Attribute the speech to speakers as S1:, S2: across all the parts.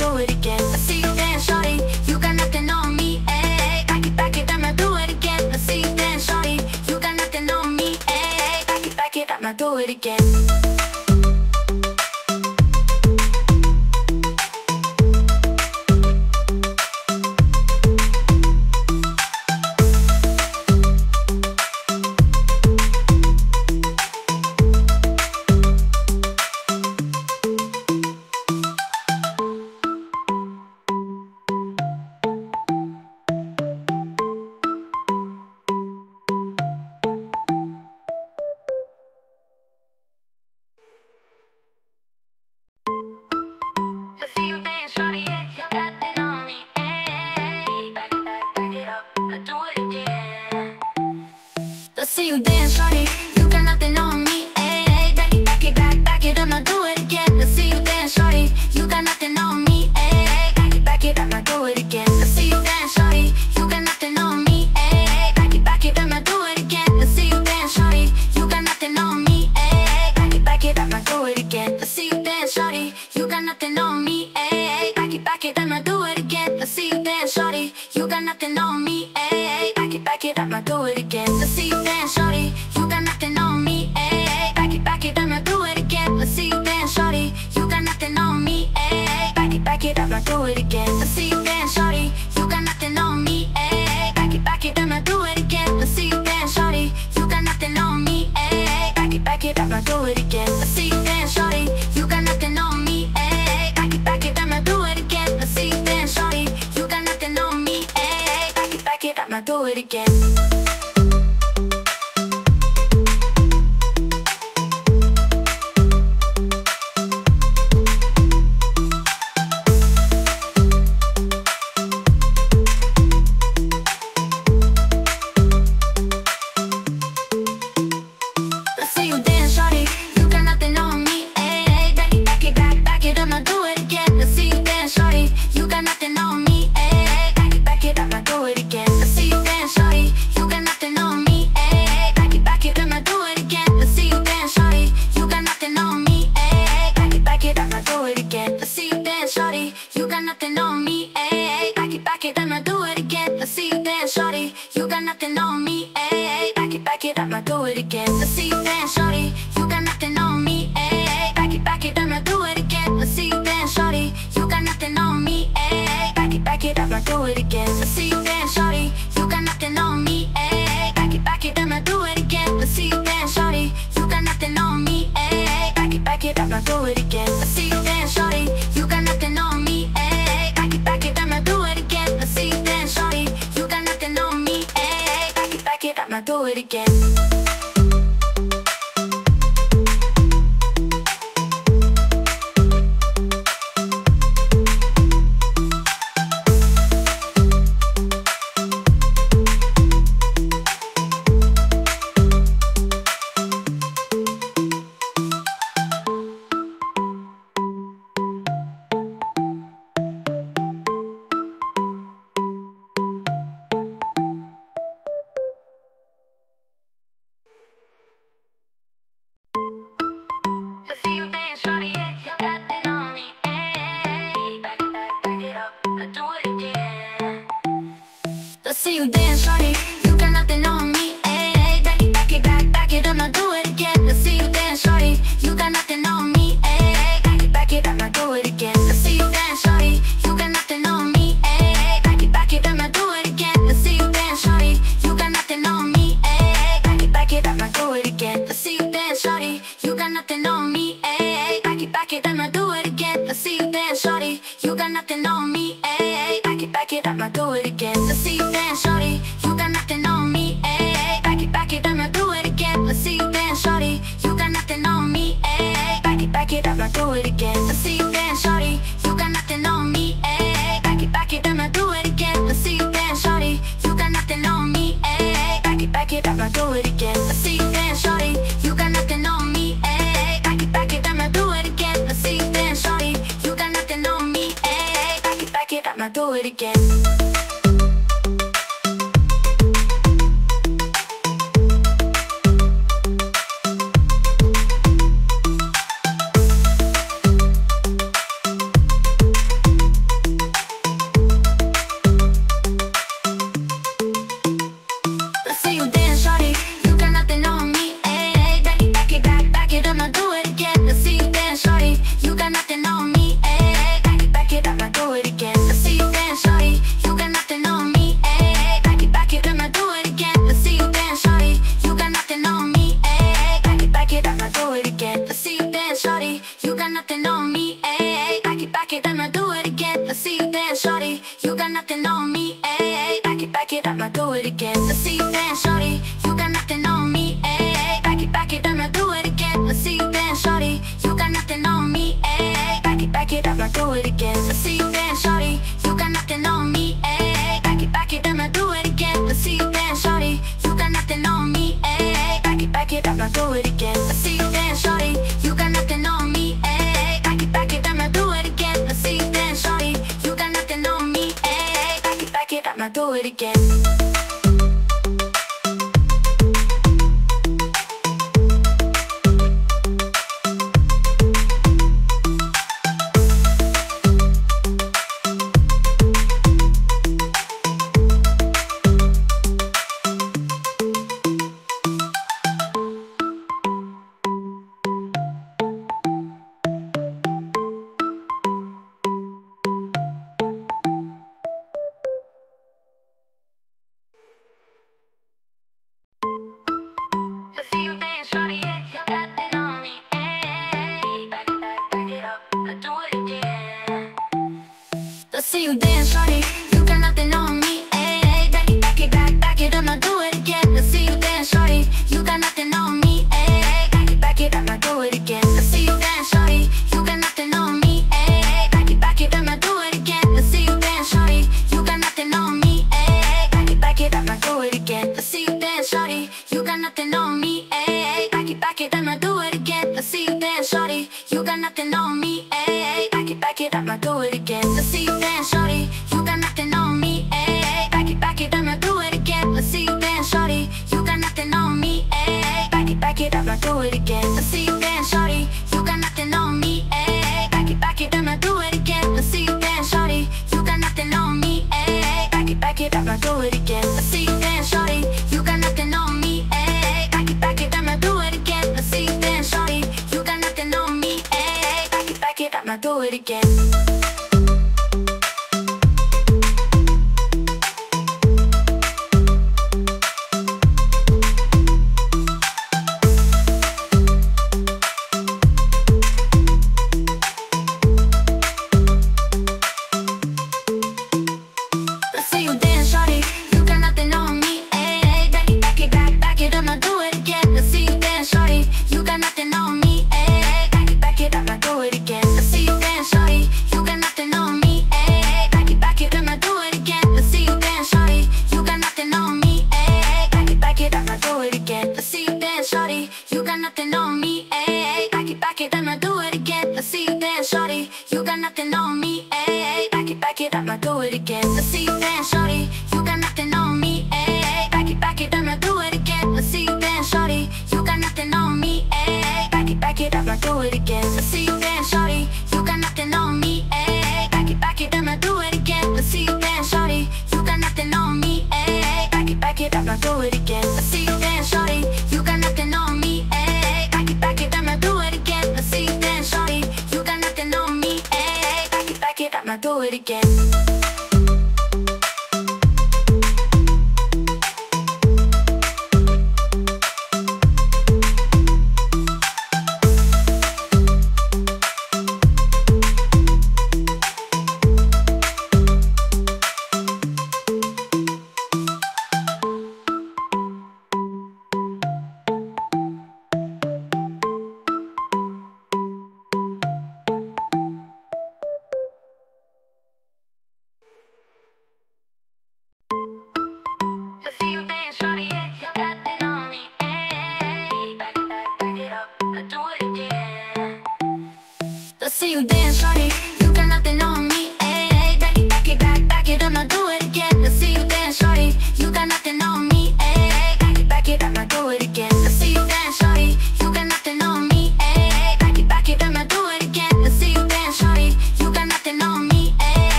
S1: do it again. back, now do it again. I see you dance,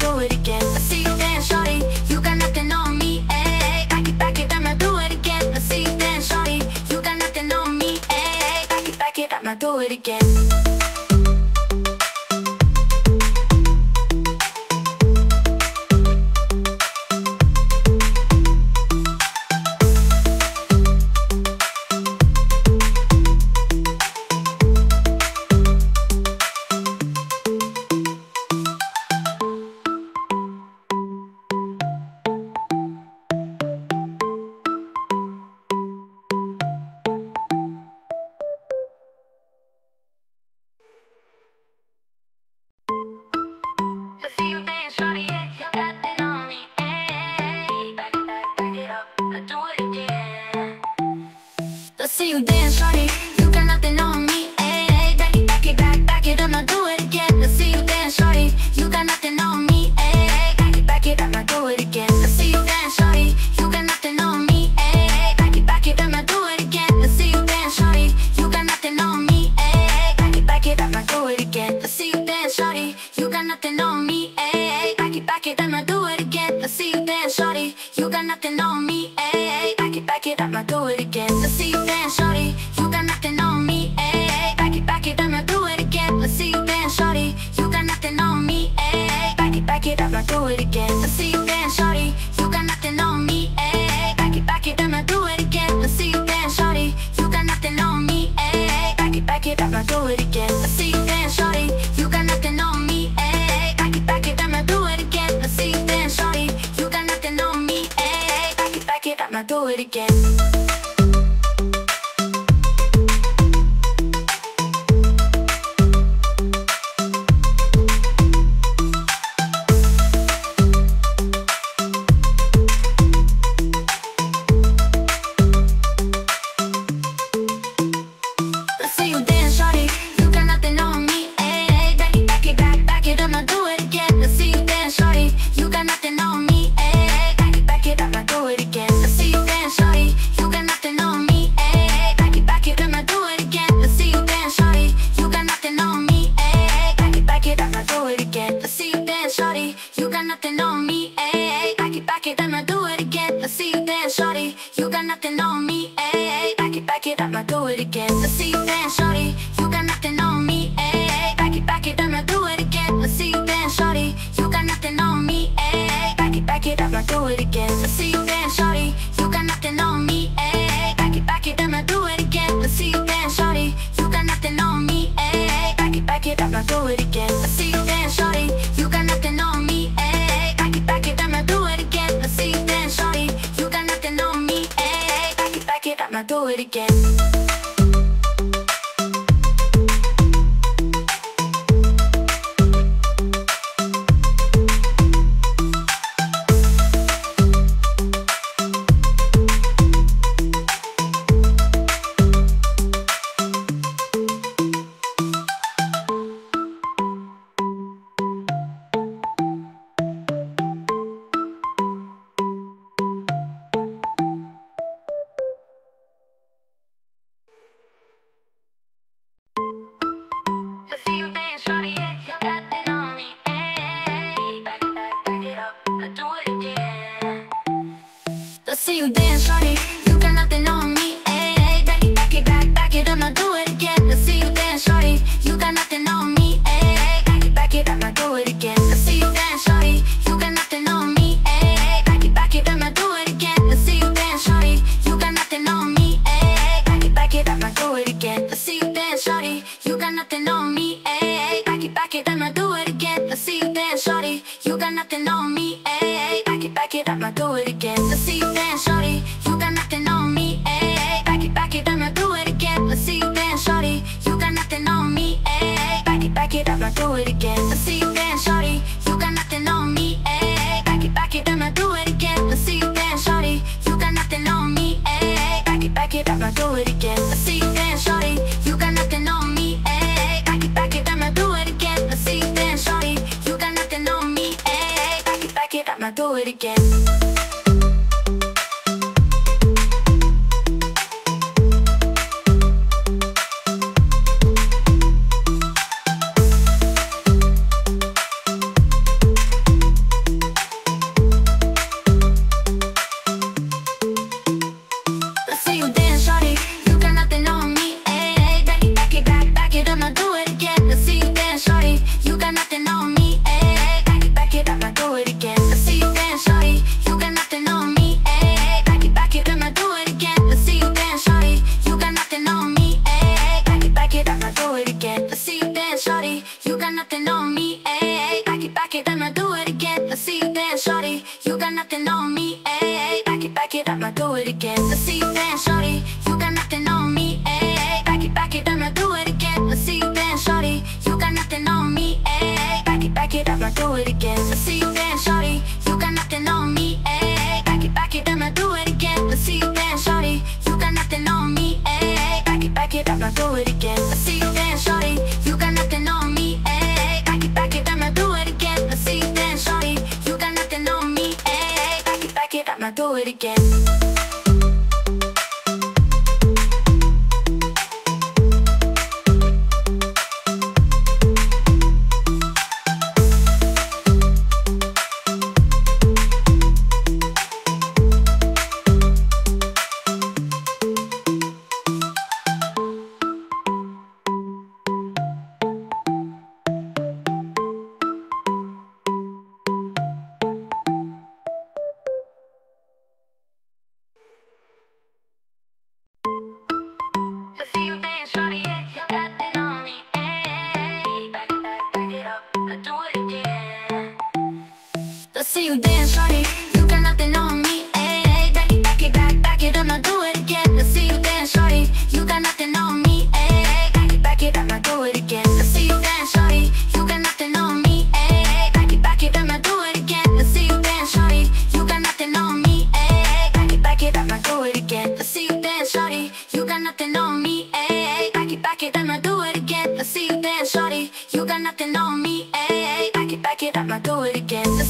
S1: do it again. Now do it again. I see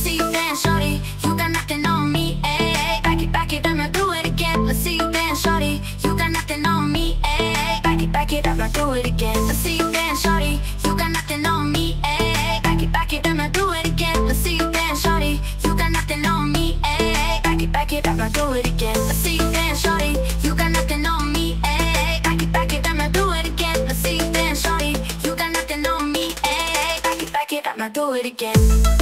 S1: i Let's see you dance, You got nothing on me, ayy Back it, back it, I'ma do it again. Let's see you dance, You got nothing on me, ayy Back it, back it, I'ma do it again. Let's see you dance, You got nothing on me, ayy Back it, back it, I'ma do it again. Let's see you You got nothing on me, Back it, back it, I'ma do it again. Let's see you You got nothing on me, ayy. Back it, back it, I'ma do it again.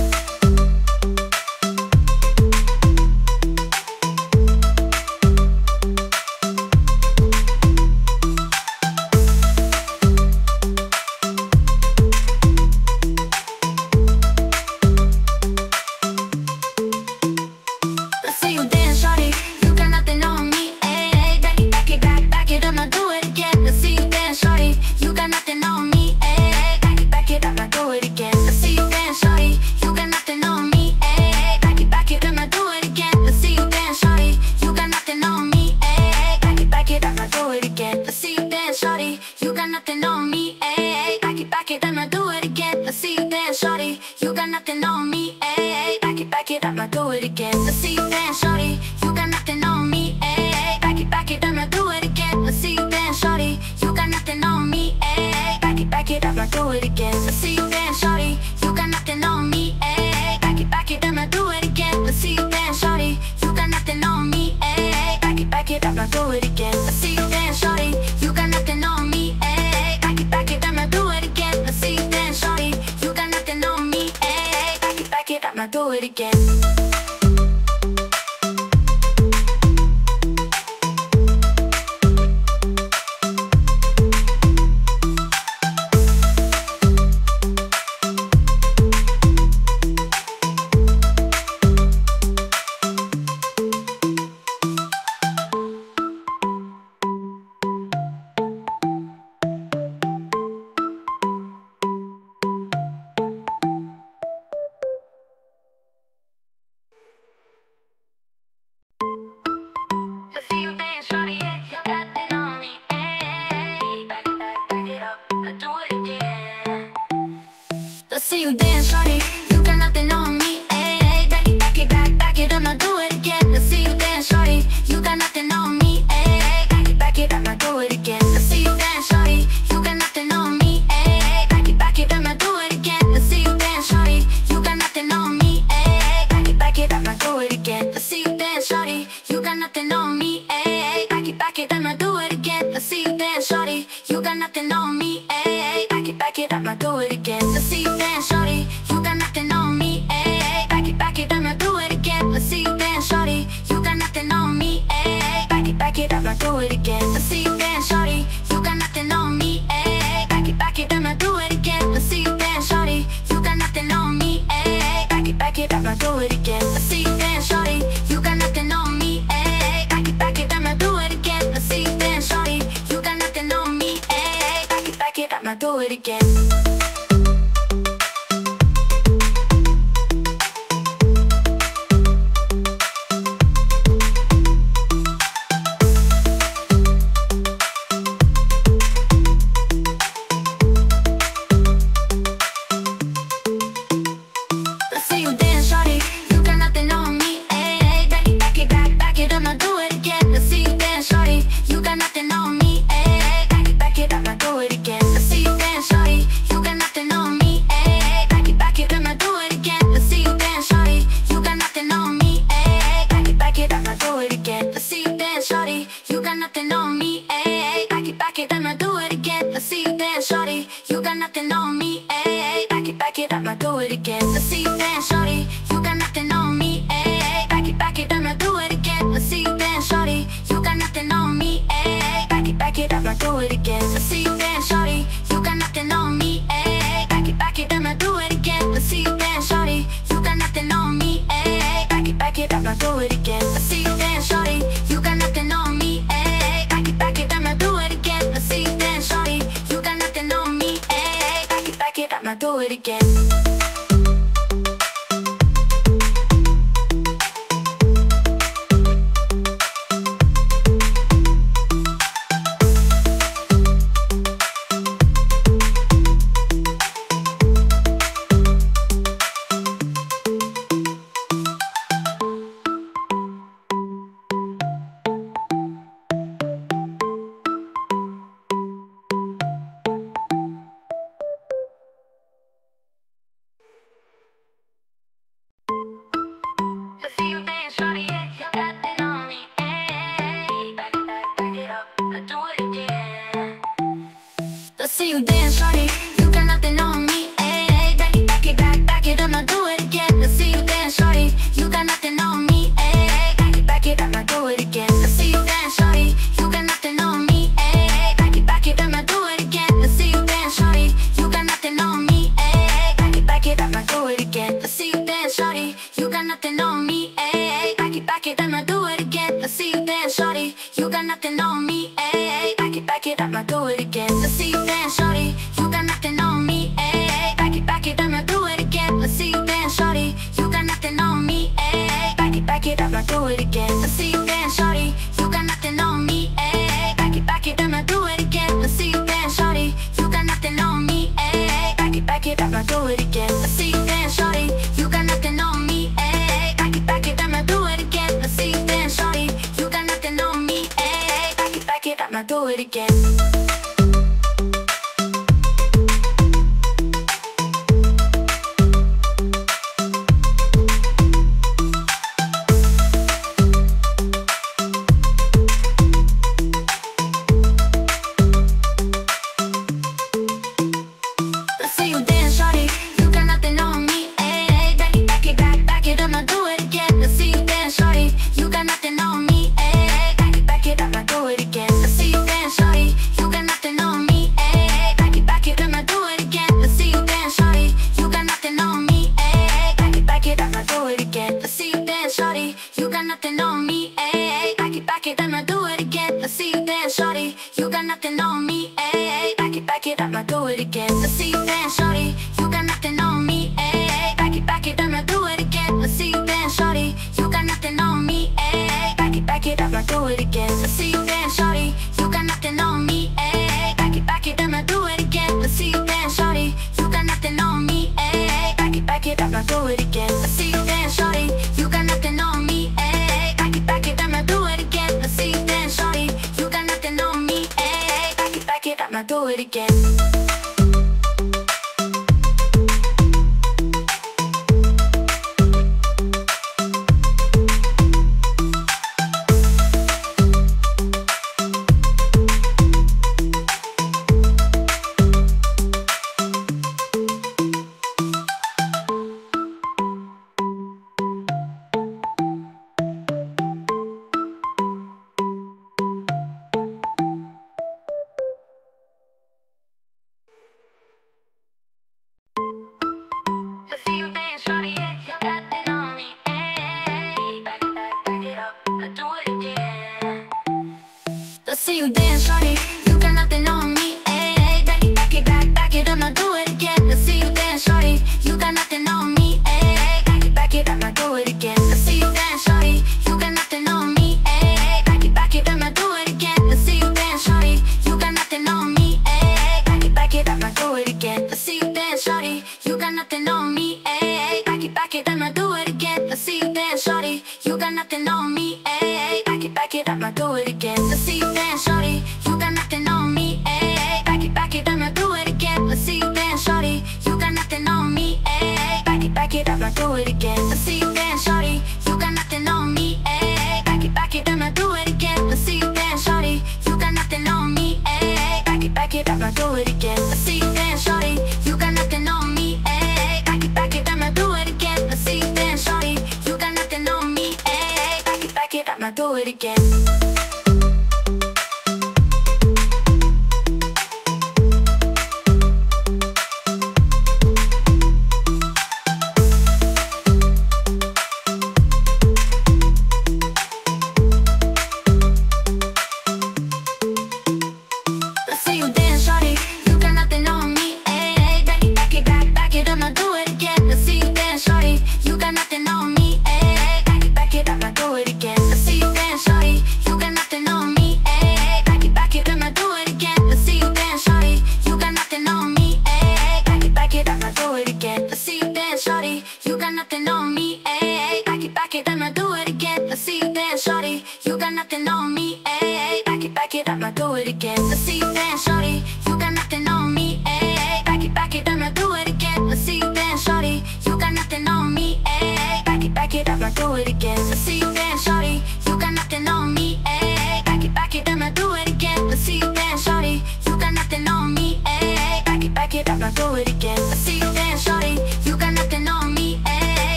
S1: I see you dance, shawty. You got nothing on me.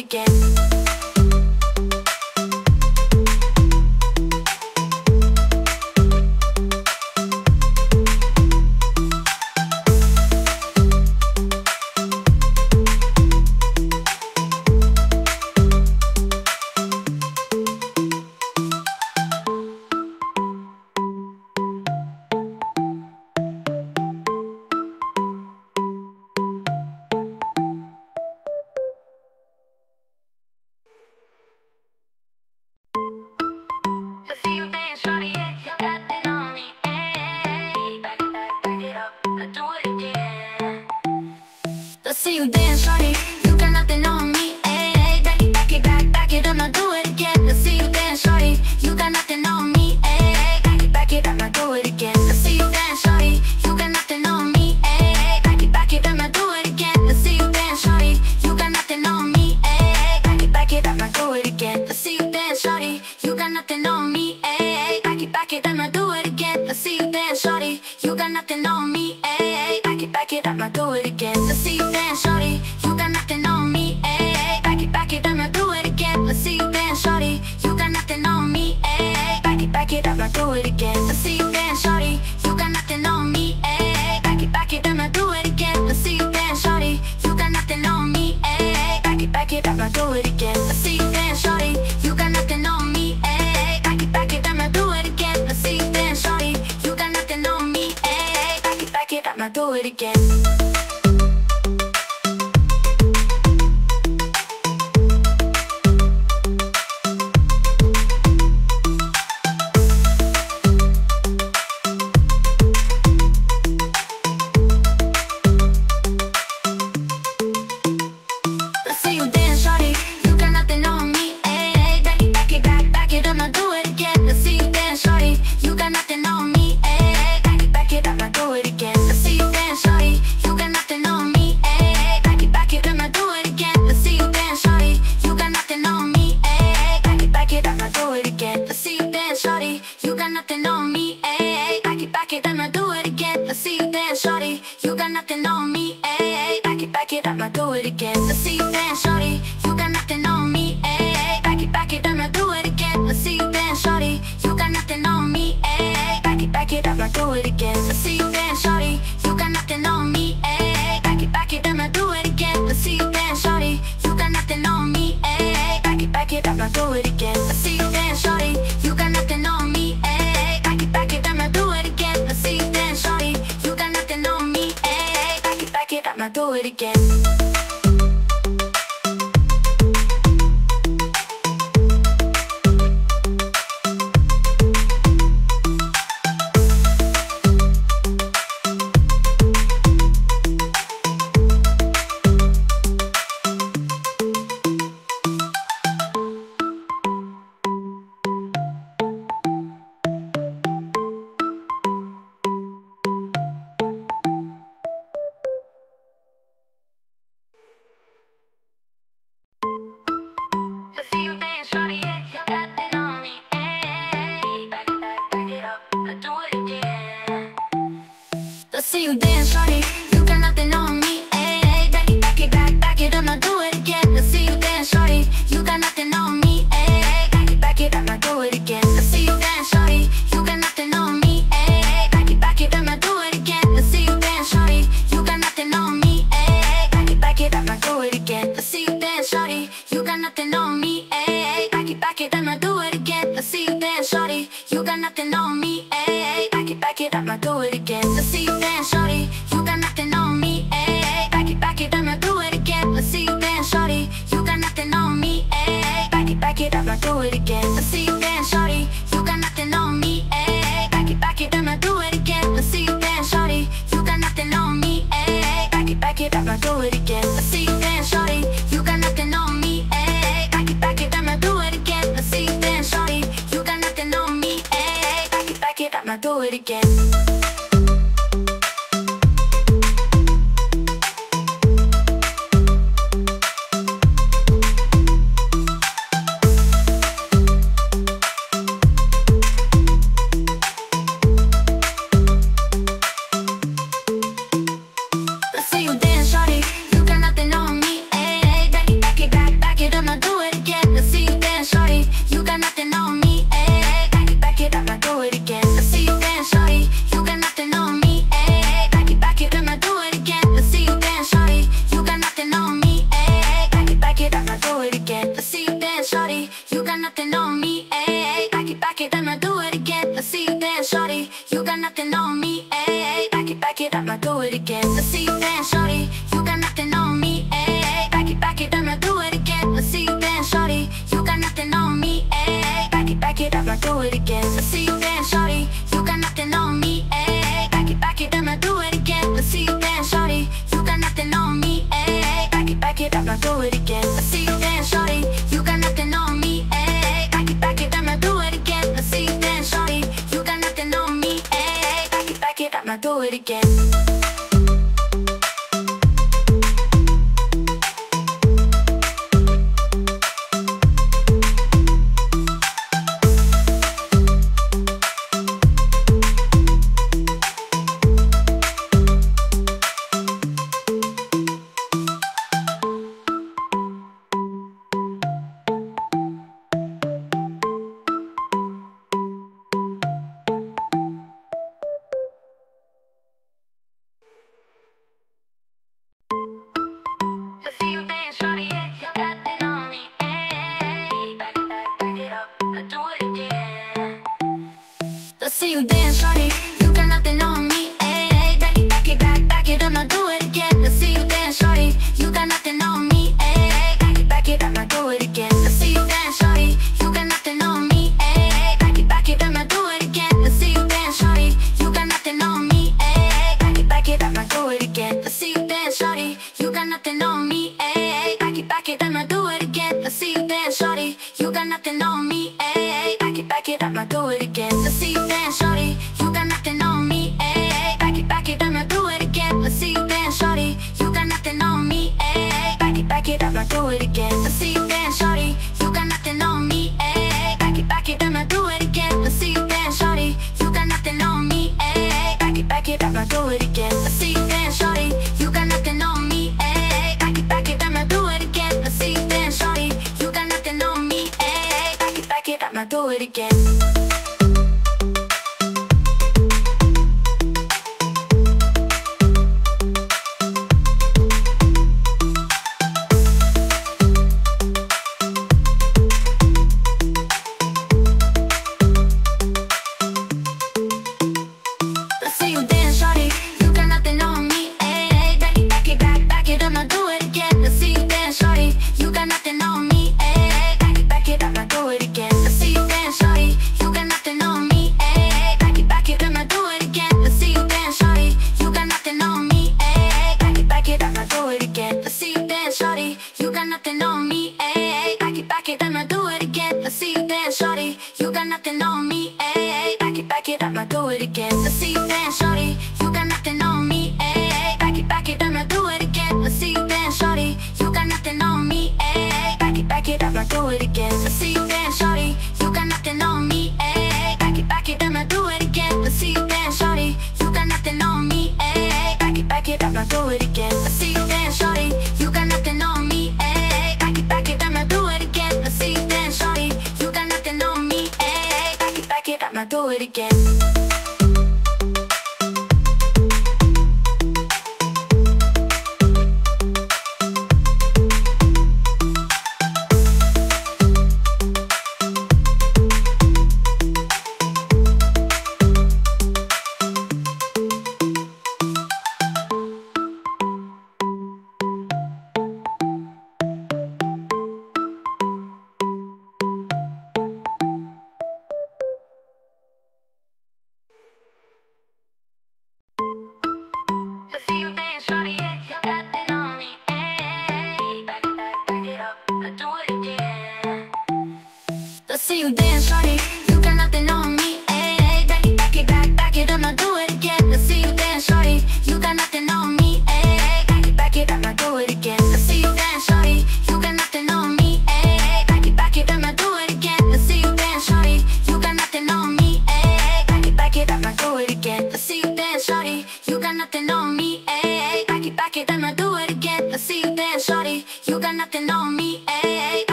S1: Again. It again.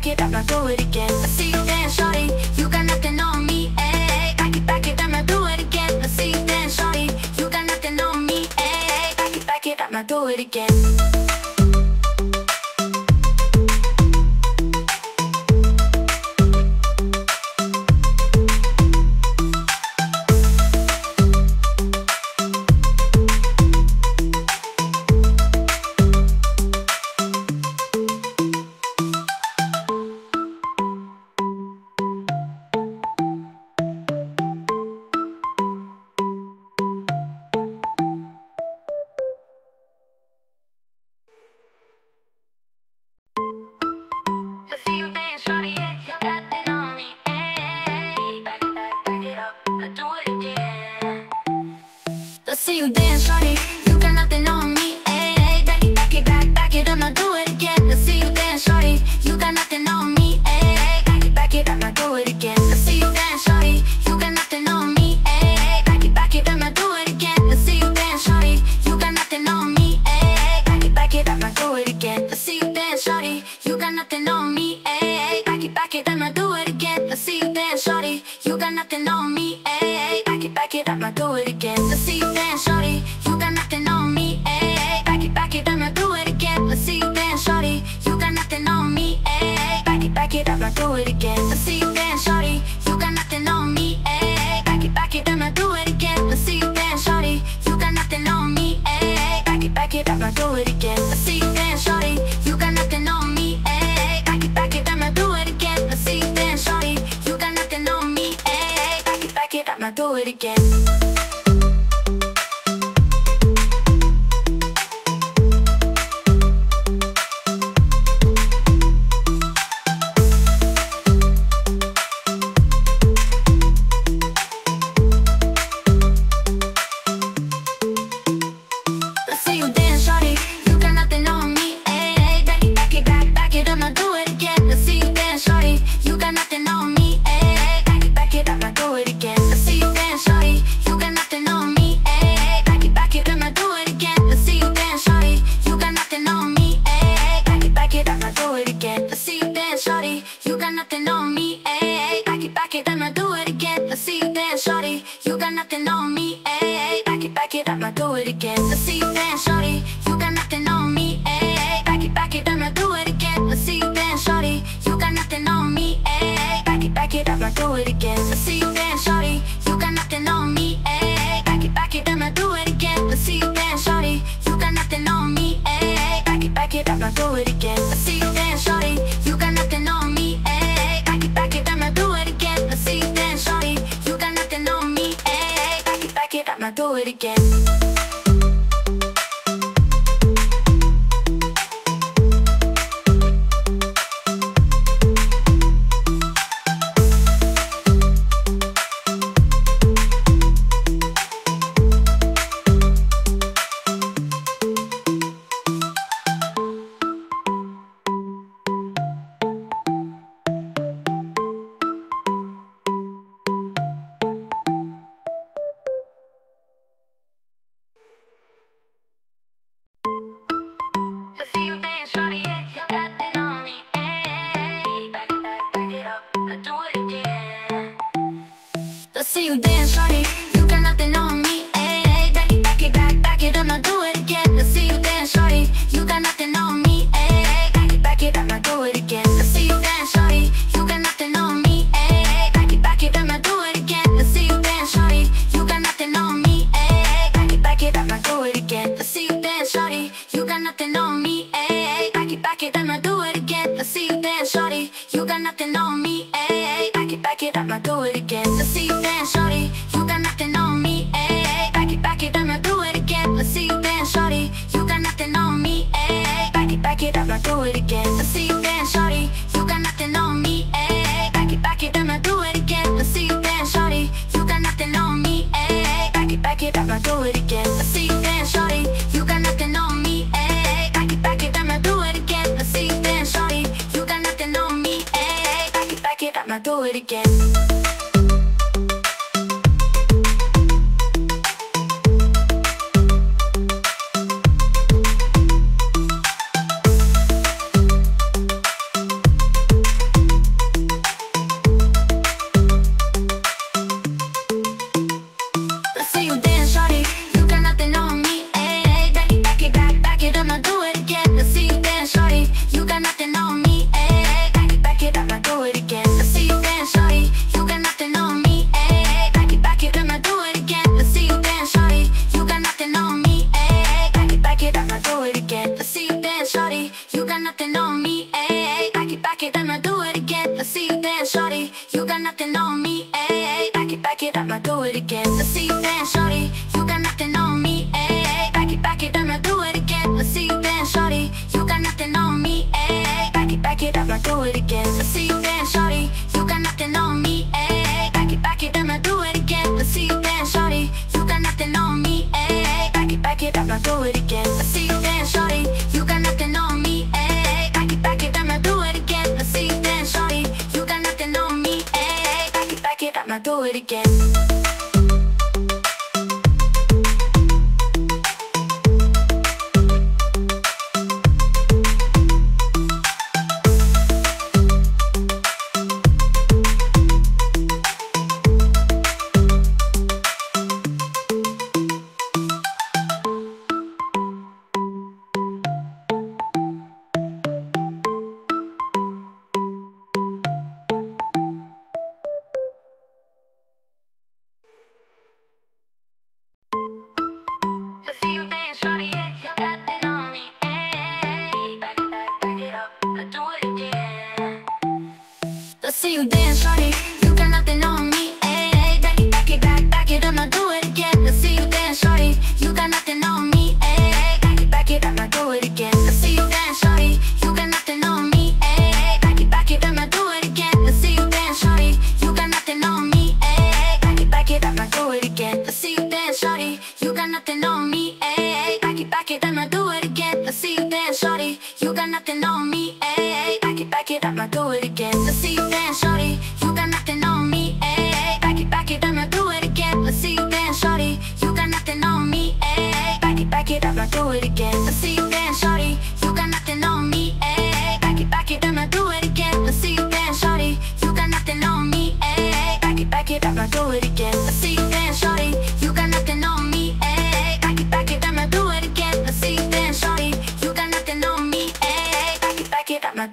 S1: back it up, now do it again. I see you dance, shorty. You got nothing on me, ayy. Back it, back it up, now do it again. I see you dance, shorty. You got nothing on me, ayy. Back it, back it up, now do it again.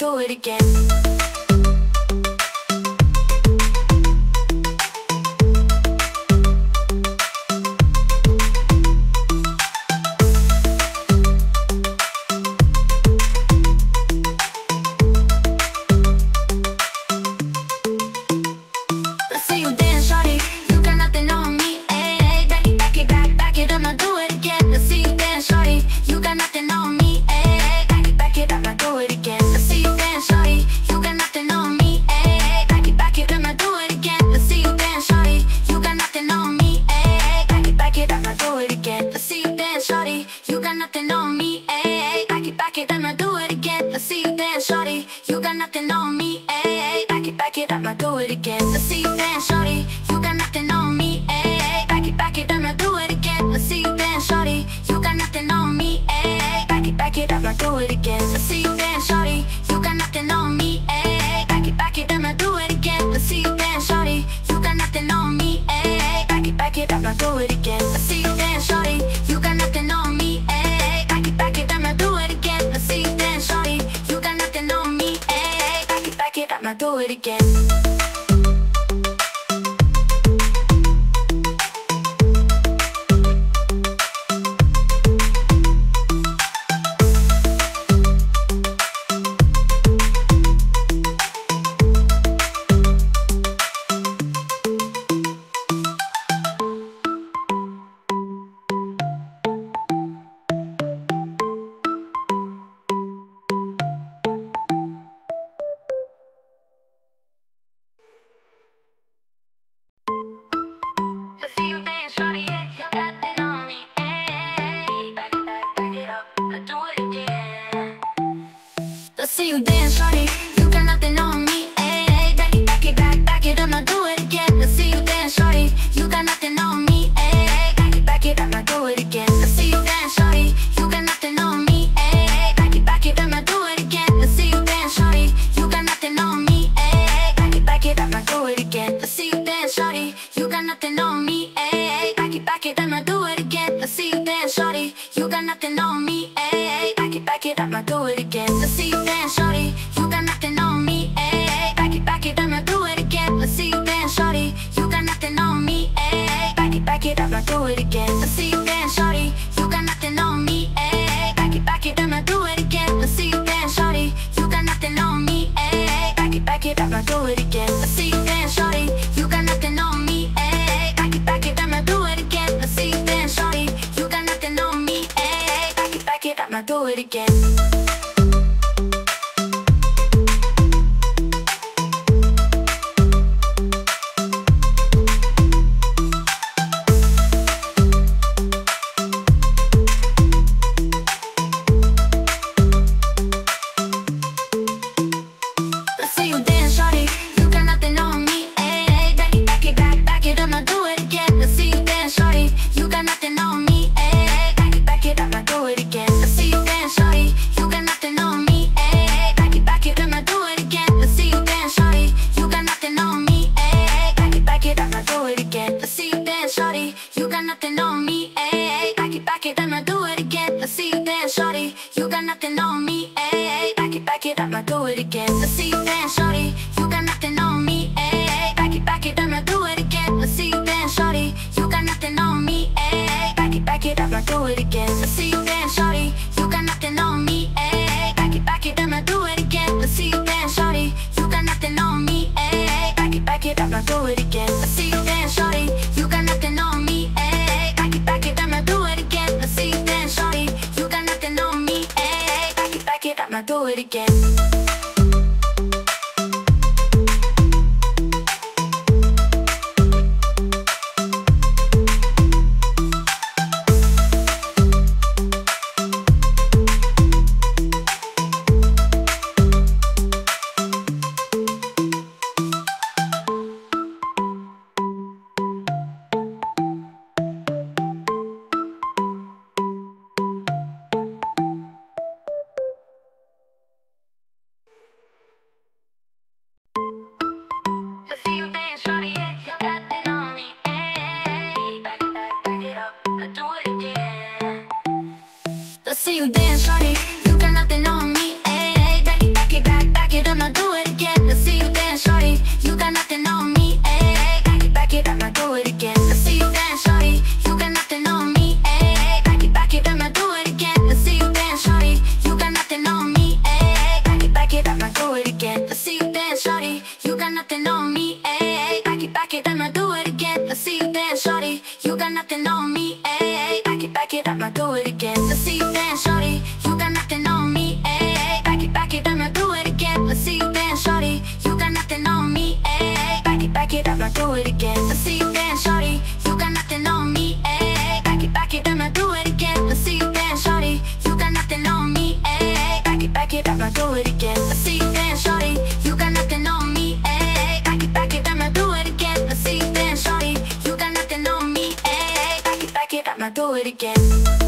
S1: Do it again. do it again. Let's see you dance, honey. I do it again. Let's see you dance, shawty. You got nothing on me, ayy Back it, back it up, now do it again. Let's see you dance, shawty. You got nothing on me, ayy Back it, back it up, now do it again. Let's see you dance, shawty. You got nothing on me, ayy Back it, back it up, now do it again. Let's see you dance, shawty. You got nothing on me, ayy Back it, back it up, now do it again. I do it again.